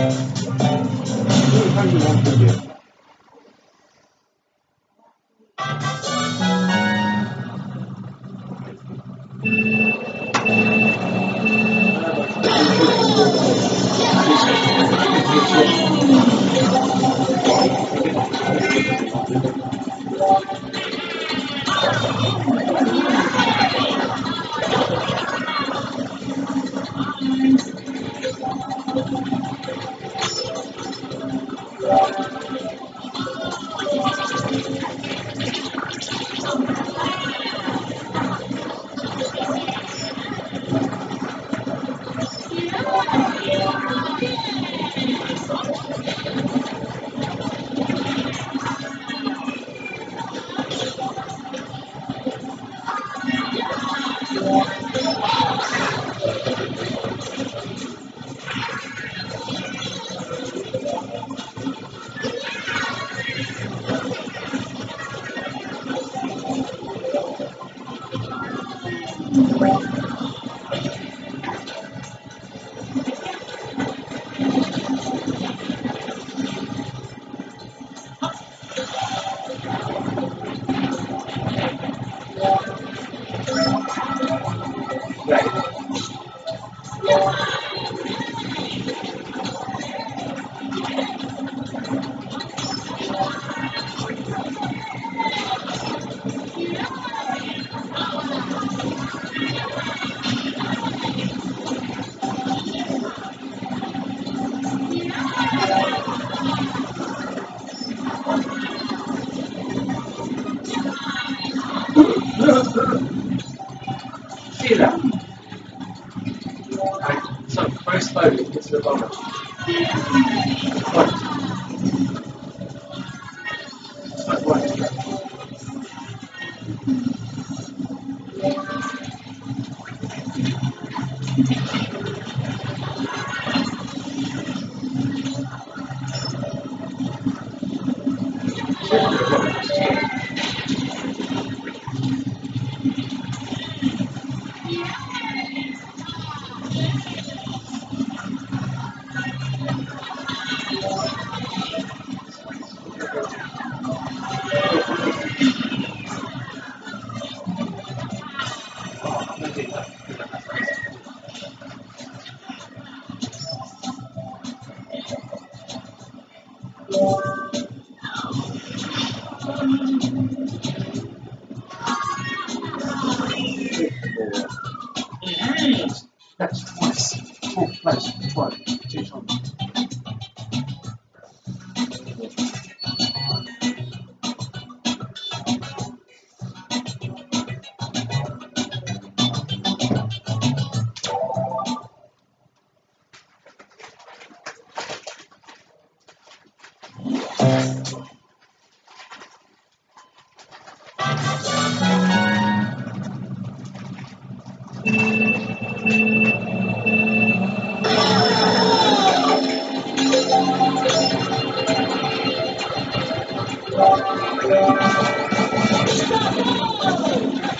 Thank you want to do? 5 is the power. Point. My Well, you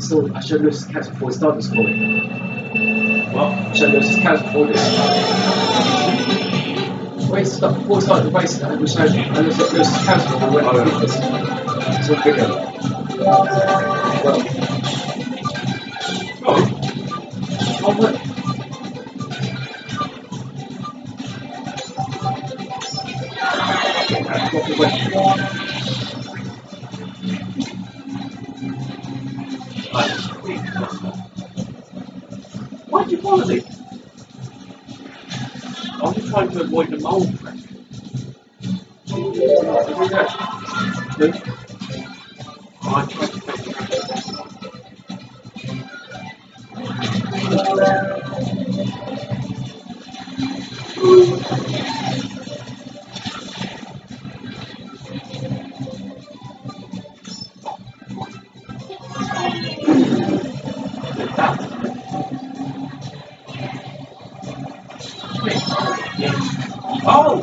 still, I showed Lewis's cats before we started this recording. What? I showed Lewis's cats before this. Wait, stop, before we started the race, I showed Lewis's Lewis's cats before we went Oh, to this. It's a video. Well, Oh, oh, look. I'm just trying to avoid the threat. I to take the Oh.